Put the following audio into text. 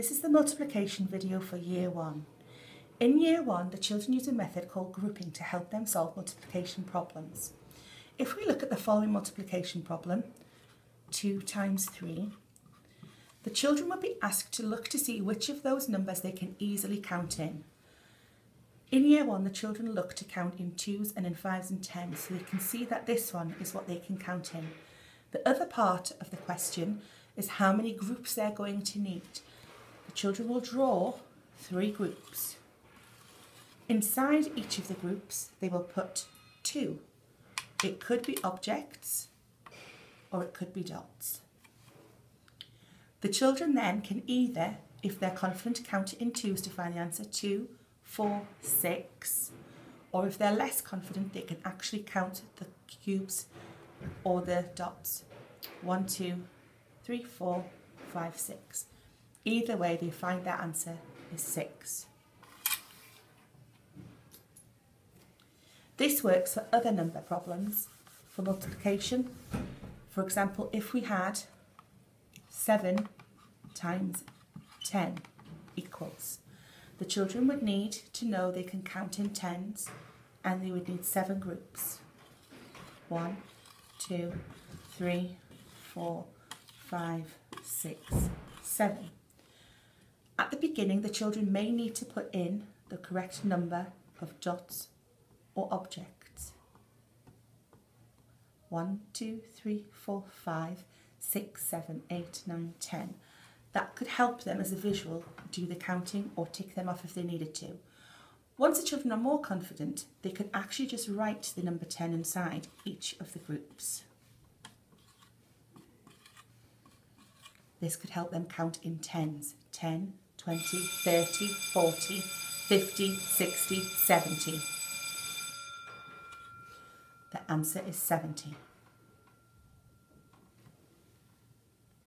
This is the multiplication video for year one. In year one, the children use a method called grouping to help them solve multiplication problems. If we look at the following multiplication problem, 2 times 3, the children will be asked to look to see which of those numbers they can easily count in. In year one, the children look to count in twos and in fives and tens, so they can see that this one is what they can count in. The other part of the question is how many groups they're going to need. The children will draw three groups. Inside each of the groups, they will put two. It could be objects or it could be dots. The children then can either, if they're confident, count it in twos to find the answer two, four, six, or if they're less confident, they can actually count the cubes or the dots. One, two, three, four, five, six. Either way, they find their answer is six. This works for other number problems, for multiplication. For example, if we had 7 times 10 equals, the children would need to know they can count in tens and they would need seven groups. One, two, three, four, five, six, seven. At the beginning, the children may need to put in the correct number of dots or objects. One, two, three, four, five, six, seven, eight, nine, ten. That could help them as a visual do the counting or tick them off if they needed to. Once the children are more confident, they can actually just write the number 10 inside each of the groups. This could help them count in tens, 10, 20, 30, 40, 50, 60, 70. The answer is 70.